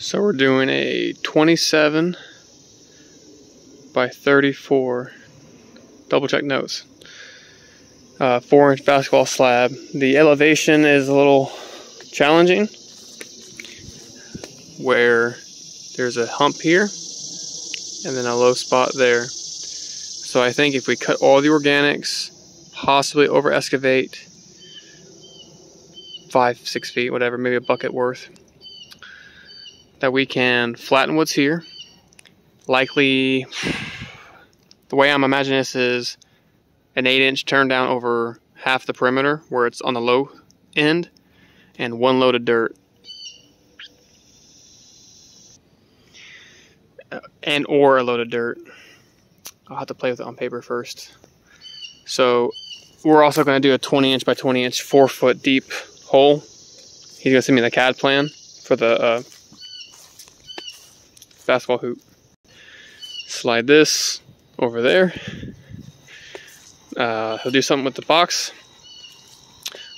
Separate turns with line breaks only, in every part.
So we're doing a 27 by 34 double check notes. Uh, four inch basketball slab. The elevation is a little challenging where there's a hump here and then a low spot there. So I think if we cut all the organics, possibly over excavate five, six feet, whatever, maybe a bucket worth, that we can flatten what's here. Likely, the way I'm imagining this is an 8 inch turn down over half the perimeter where it's on the low end and one load of dirt. Uh, and or a load of dirt. I'll have to play with it on paper first. So we're also going to do a 20 inch by 20 inch, four foot deep hole. He's going to send me the CAD plan for the uh, basketball hoop. Slide this over there. Uh, he'll do something with the box.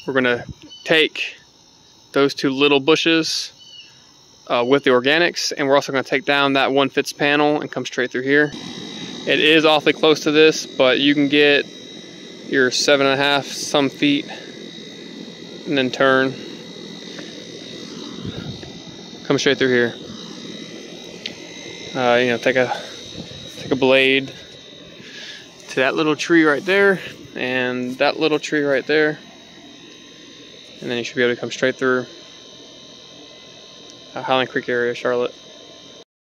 We're gonna take those two little bushes uh, with the organics and we're also gonna take down that one fits panel and come straight through here. It is awfully close to this, but you can get your seven and a half some feet and then turn. Come straight through here uh, you know, take a take a blade to that little tree right there and that little tree right there, and then you should be able to come straight through uh, Highland Creek area, Charlotte.